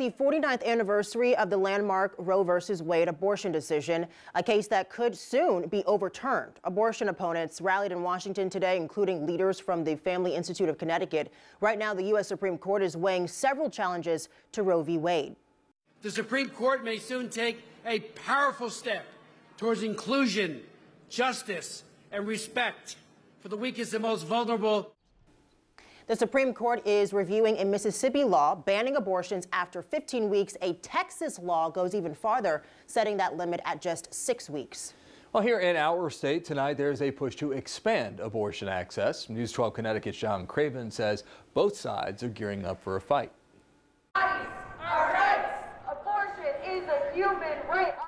The 49th anniversary of the landmark Roe v. Wade abortion decision, a case that could soon be overturned. Abortion opponents rallied in Washington today, including leaders from the Family Institute of Connecticut. Right now, the U.S. Supreme Court is weighing several challenges to Roe v. Wade. The Supreme Court may soon take a powerful step towards inclusion, justice, and respect for the weakest and most vulnerable the Supreme Court is reviewing a Mississippi law banning abortions after 15 weeks. A Texas law goes even farther, setting that limit at just six weeks. Well, here in our state tonight, there's a push to expand abortion access. News 12 Connecticut's John Craven says both sides are gearing up for a fight.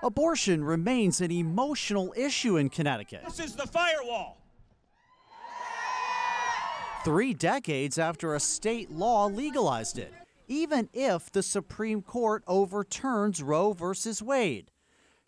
Abortion remains an emotional issue in Connecticut. This is the firewall three decades after a state law legalized it, even if the Supreme Court overturns Roe versus Wade.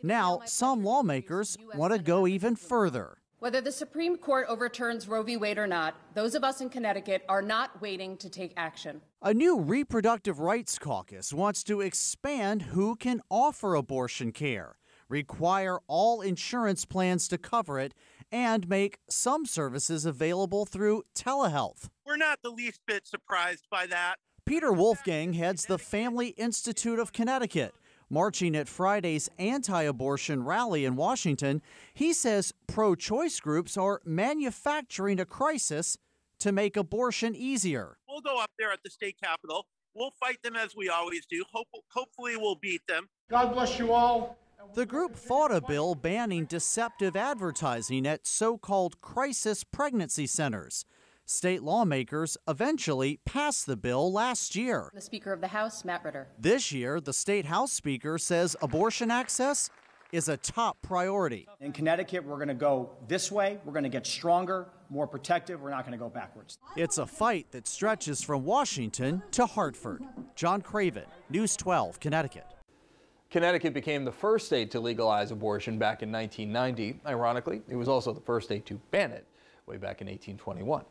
Now, some lawmakers want to go even further. Whether the Supreme Court overturns Roe v. Wade or not, those of us in Connecticut are not waiting to take action. A new reproductive rights caucus wants to expand who can offer abortion care, require all insurance plans to cover it, and make some services available through telehealth. We're not the least bit surprised by that. Peter Wolfgang heads the Family Institute of Connecticut. Marching at Friday's anti abortion rally in Washington, he says pro choice groups are manufacturing a crisis to make abortion easier. We'll go up there at the state capitol. We'll fight them as we always do. Hope, hopefully, we'll beat them. God bless you all. The group fought a bill banning deceptive advertising at so called crisis pregnancy centers. State lawmakers eventually passed the bill last year. The Speaker of the House, Matt Ritter. This year, the state House Speaker says abortion access is a top priority. In Connecticut, we're going to go this way. We're going to get stronger, more protective. We're not going to go backwards. It's a fight that stretches from Washington to Hartford. John Craven, News 12, Connecticut. Connecticut became the first state to legalize abortion back in 1990. Ironically, it was also the first state to ban it way back in 1821.